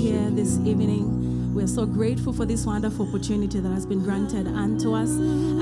here this evening. We're so grateful for this wonderful opportunity that has been granted unto us.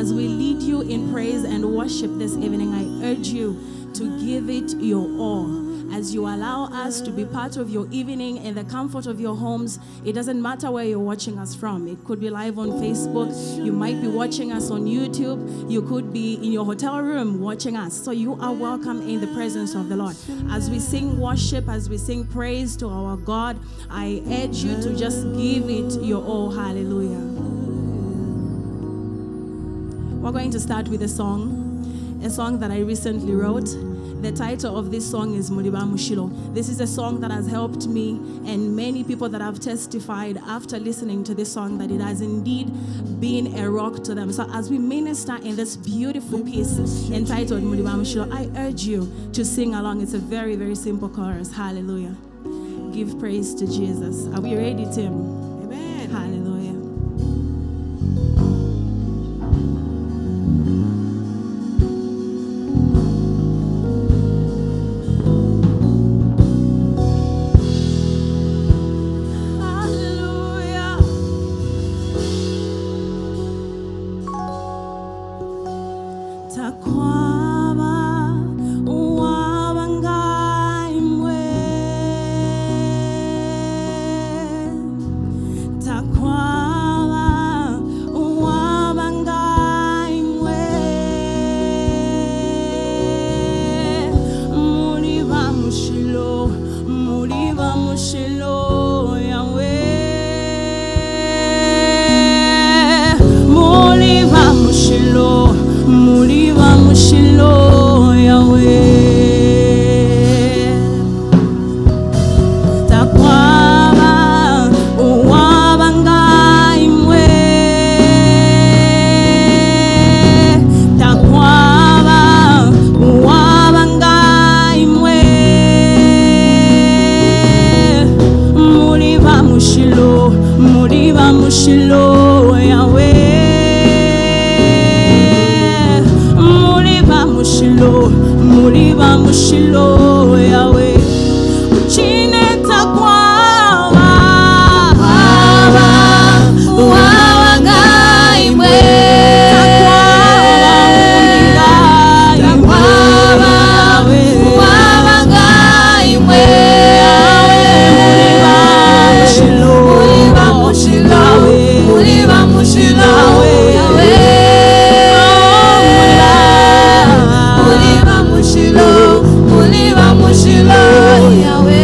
As we lead you in praise and worship this evening, I urge you to give it your all as you allow us to be part of your evening in the comfort of your homes. It doesn't matter where you're watching us from. It could be live on Facebook. You might be watching us on YouTube. You could be in your hotel room watching us. So you are welcome in the presence of the Lord. As we sing worship, as we sing praise to our God, I urge you to just give it your all. Hallelujah. We're going to start with a song, a song that I recently wrote. The title of this song is Muliba Mushilo. This is a song that has helped me and many people that have testified after listening to this song that it has indeed been a rock to them. So as we minister in this beautiful piece entitled Muliba Mushilo, I urge you to sing along. It's a very, very simple chorus. Hallelujah. Give praise to Jesus. Are we ready, Tim? Amen. Hallelujah. Hallelujah. Muliba mushilo, Yahweh. Takwaba,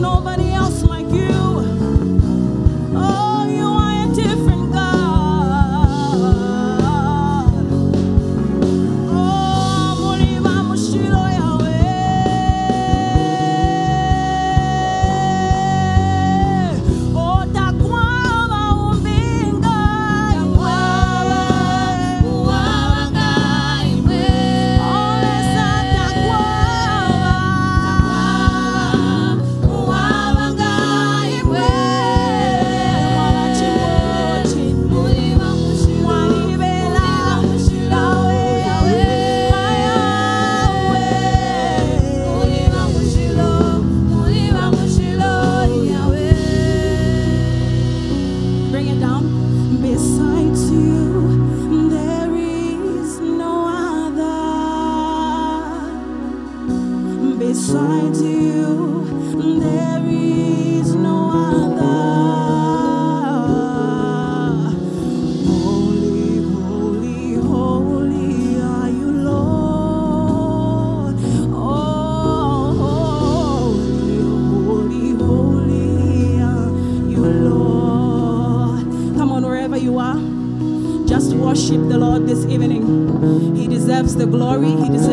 nobody else like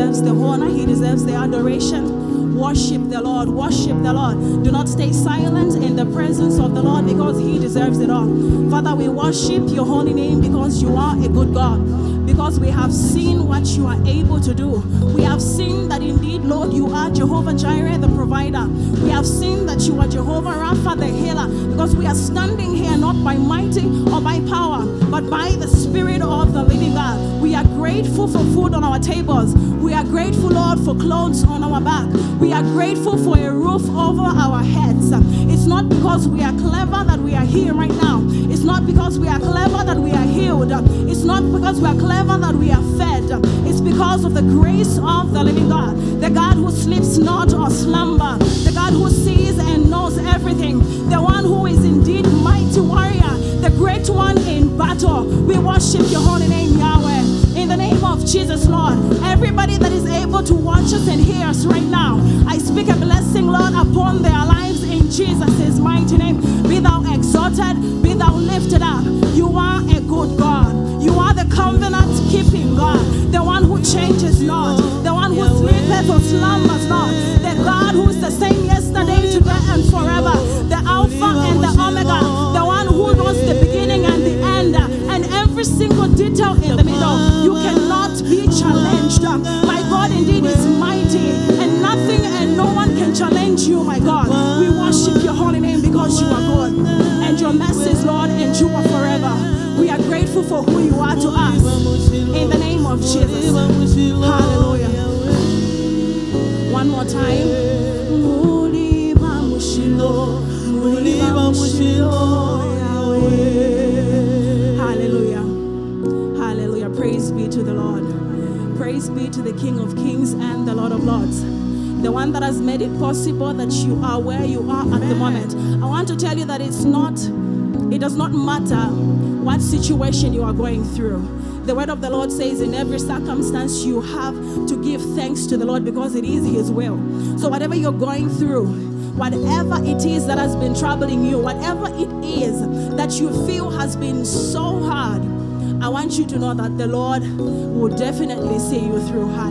deserves the honor, He deserves the adoration. Worship the Lord, worship the Lord. Do not stay silent in the presence of the Lord because He deserves it all. Father, we worship your holy name because you are a good God. Because we have seen what you are able to do. We have seen that indeed, Lord, you are Jehovah Jireh, the provider. We have seen that you are Jehovah Rapha, the healer. Because we are standing here not by mighty or by power, but by the Spirit of the living God. We are grateful for food on our tables. We are grateful, Lord, for clothes on our back. We are grateful for a roof over our heads. It's not because we are clever that we are here right now. It's not because we are clever that we are healed. It's not because we are clever that we are fed. It's because of the grace of the living God. The God who sleeps not or slumber. The God who sees and knows everything. The one who is indeed mighty warrior. The great one in battle. We worship your holy name, Yahweh. Of Jesus, Lord. Everybody that is able to watch us and hear us right now, I speak a blessing, Lord, upon their lives in Jesus' mighty name. Be thou exalted, be thou lifted up. You are a good God. You are the covenant keeping God, the one who changes not, the one who sleepeth or slumbers not, the God who is the same yesterday, today, and forever, the Alpha and the Omega, the one who knows the beginning and the end, and every single detail in the middle. You be challenged. My God indeed is mighty, and nothing and no one can challenge you, my God. We worship your holy name because you are good, and your mercies, Lord, endure forever. We are grateful for who you are to us. In the name of Jesus. Hallelujah. One more time. Praise be to the King of Kings and the Lord of Lords. The one that has made it possible that you are where you are at the moment. I want to tell you that it's not, it does not matter what situation you are going through. The word of the Lord says, in every circumstance, you have to give thanks to the Lord because it is His will. So, whatever you're going through, whatever it is that has been troubling you, whatever it is that you feel has been so hard, I want you to know that the Lord will definitely see you through. Hallelujah.